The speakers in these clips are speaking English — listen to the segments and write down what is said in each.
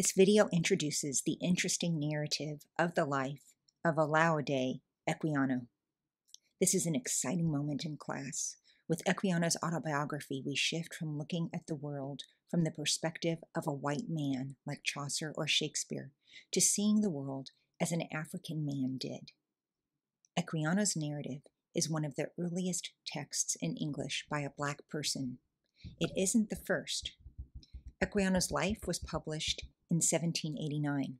This video introduces the interesting narrative of the life of Olaudah Equiano. This is an exciting moment in class. With Equiano's autobiography, we shift from looking at the world from the perspective of a white man like Chaucer or Shakespeare to seeing the world as an African man did. Equiano's narrative is one of the earliest texts in English by a black person. It isn't the first. Equiano's life was published in 1789.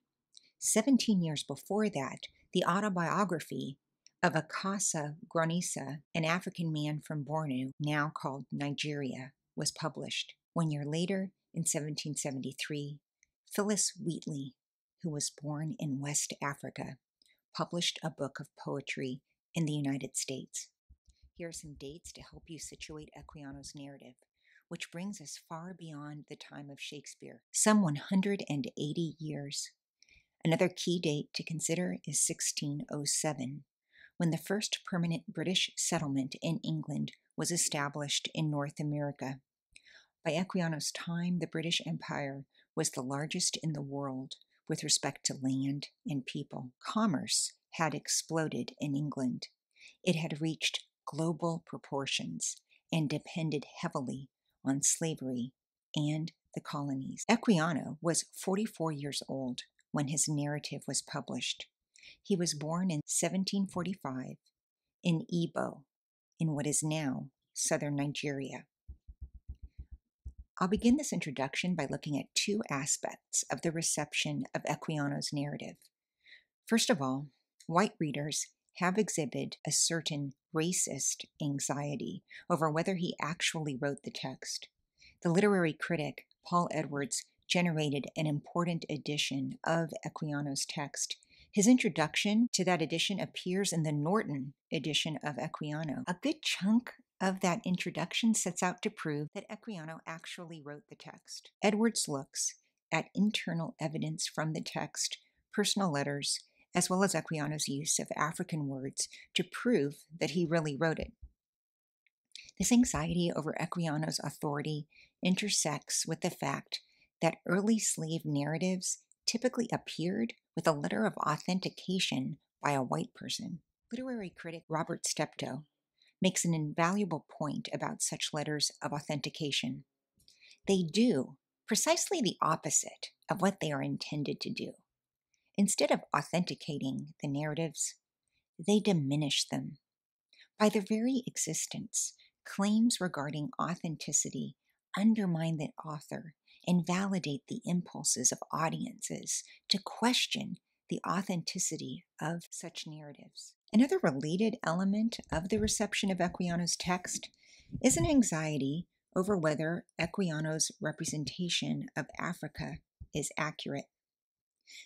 Seventeen years before that, the autobiography of Ukawsaw Gronniosaw, an African man from Bornu, now called Nigeria, was published. One year later, in 1773, Phillis Wheatley, who was born in West Africa, published a book of poetry in the United States. Here are some dates to help you situate Equiano's narrative which brings us far beyond the time of Shakespeare, some 180 years. Another key date to consider is 1607, when the first permanent British settlement in England was established in North America. By Equiano's time, the British Empire was the largest in the world with respect to land and people. Commerce had exploded in England. It had reached global proportions and depended heavily on slavery and the colonies. Equiano was 44 years old when his narrative was published. He was born in 1745 in Ibo, in what is now southern Nigeria. I'll begin this introduction by looking at two aspects of the reception of Equiano's narrative. First of all, white readers have exhibited a certain racist anxiety over whether he actually wrote the text. The literary critic Paul Edwards generated an important edition of Equiano's text. His introduction to that edition appears in the Norton edition of Equiano. A good chunk of that introduction sets out to prove that Equiano actually wrote the text. Edwards looks at internal evidence from the text, personal letters, as well as Equiano's use of African words to prove that he really wrote it. This anxiety over Equiano's authority intersects with the fact that early slave narratives typically appeared with a letter of authentication by a white person. Literary critic Robert Stepto makes an invaluable point about such letters of authentication. They do precisely the opposite of what they are intended to do. Instead of authenticating the narratives, they diminish them. By their very existence, claims regarding authenticity undermine the author and validate the impulses of audiences to question the authenticity of such narratives. Another related element of the reception of Equiano's text is an anxiety over whether Equiano's representation of Africa is accurate.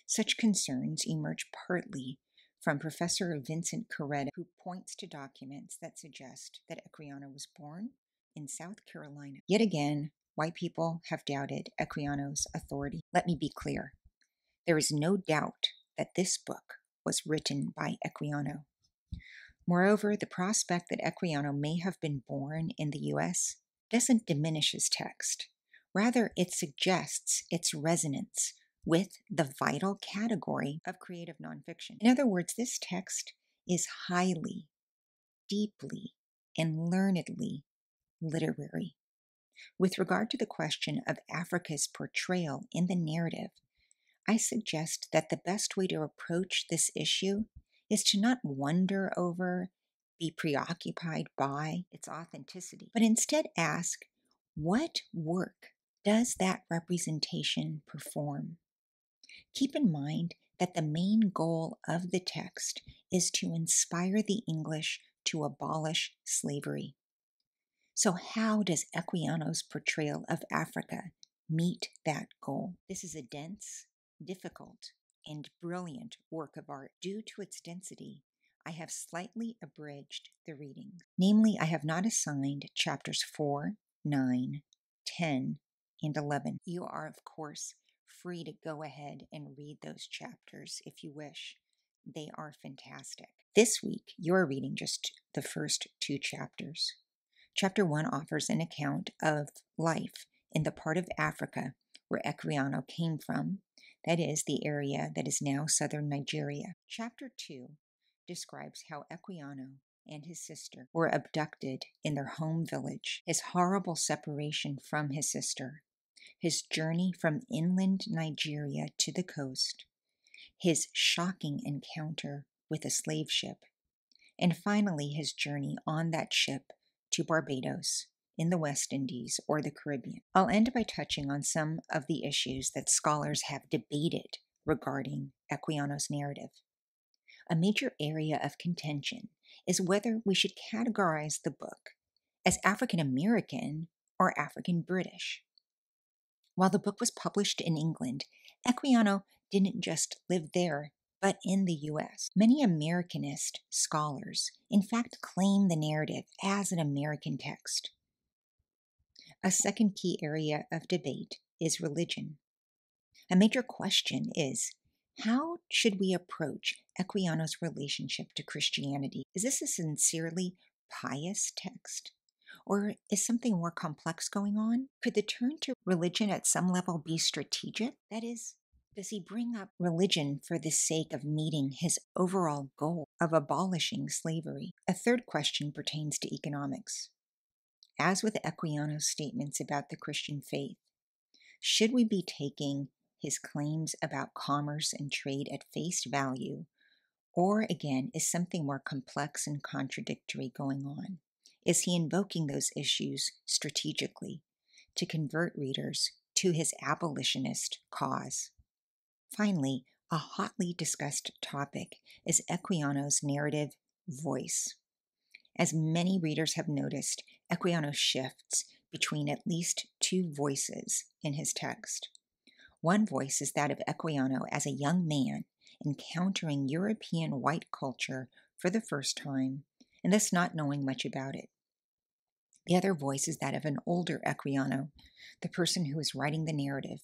Such concerns emerge partly from Professor Vincent Carretta, who points to documents that suggest that Equiano was born in South Carolina. Yet again, white people have doubted Equiano's authority. Let me be clear there is no doubt that this book was written by Equiano. Moreover, the prospect that Equiano may have been born in the U.S. doesn't diminish his text. Rather, it suggests its resonance with the vital category of creative nonfiction. In other words, this text is highly, deeply, and learnedly literary. With regard to the question of Africa's portrayal in the narrative, I suggest that the best way to approach this issue is to not wonder over, be preoccupied by its authenticity, but instead ask, what work does that representation perform? Keep in mind that the main goal of the text is to inspire the English to abolish slavery. So, how does Equiano's portrayal of Africa meet that goal? This is a dense, difficult, and brilliant work of art. Due to its density, I have slightly abridged the reading. Namely, I have not assigned chapters 4, 9, 10, and 11. You are, of course, free to go ahead and read those chapters if you wish. They are fantastic. This week, you're reading just the first two chapters. Chapter 1 offers an account of life in the part of Africa where Equiano came from, that is, the area that is now southern Nigeria. Chapter 2 describes how Equiano and his sister were abducted in their home village, his horrible separation from his sister, his journey from inland Nigeria to the coast, his shocking encounter with a slave ship, and finally his journey on that ship to Barbados in the West Indies or the Caribbean. I'll end by touching on some of the issues that scholars have debated regarding Equiano's narrative. A major area of contention is whether we should categorize the book as African American or African British. While the book was published in England, Equiano didn't just live there, but in the US. Many Americanist scholars, in fact, claim the narrative as an American text. A second key area of debate is religion. A major question is how should we approach Equiano's relationship to Christianity? Is this a sincerely pious text? Or is something more complex going on? Could the turn to religion at some level be strategic? That is, does he bring up religion for the sake of meeting his overall goal of abolishing slavery? A third question pertains to economics. As with Equiano's statements about the Christian faith, should we be taking his claims about commerce and trade at face value, or again, is something more complex and contradictory going on? Is he invoking those issues strategically to convert readers to his abolitionist cause? Finally, a hotly discussed topic is Equiano's narrative voice. As many readers have noticed, Equiano shifts between at least two voices in his text. One voice is that of Equiano as a young man encountering European white culture for the first time and thus not knowing much about it. The other voice is that of an older Equiano, the person who is writing the narrative,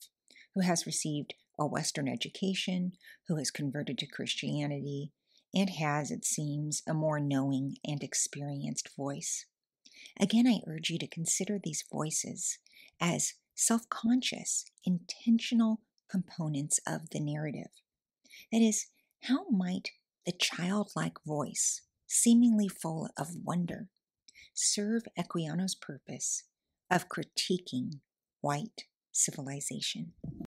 who has received a Western education, who has converted to Christianity, and has, it seems, a more knowing and experienced voice. Again, I urge you to consider these voices as self conscious, intentional components of the narrative. That is, how might the childlike voice, seemingly full of wonder, serve Equiano's purpose of critiquing white civilization?